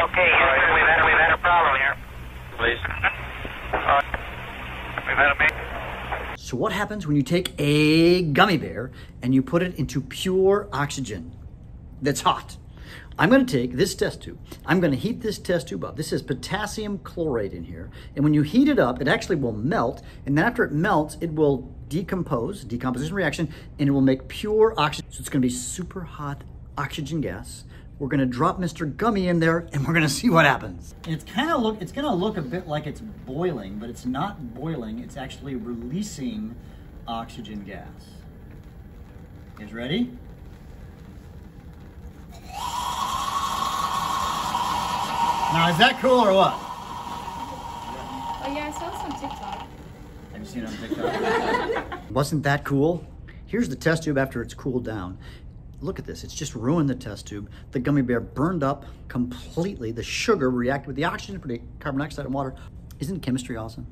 Okay, Houston, we've had, we've had a problem here. Please. Uh, we've had a ma- So what happens when you take a gummy bear and you put it into pure oxygen that's hot? I'm going to take this test tube. I'm going to heat this test tube up. This is potassium chlorate in here. And when you heat it up, it actually will melt. And then after it melts, it will decompose, decomposition reaction, and it will make pure oxygen. So it's going to be super hot oxygen gas. We're going to drop Mr. Gummy in there and we're going to see what happens. It's kind of look it's going to look a bit like it's boiling, but it's not boiling. It's actually releasing oxygen gas. You guys ready? Now, is that cool or what? Oh yeah, I saw some TikTok. Have you seen it on TikTok? Wasn't that cool? Here's the test tube after it's cooled down. Look at this, it's just ruined the test tube. The gummy bear burned up completely. The sugar reacted with the oxygen, carbon dioxide and water. Isn't chemistry awesome?